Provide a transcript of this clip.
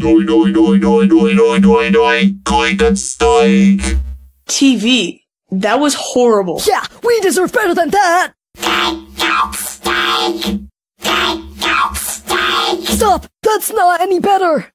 Noi, noi, noi, noi, noi, noi, noi, noi. Golden steak. TV. That was horrible. Yeah, we deserve better than that! Stop! That's not any better!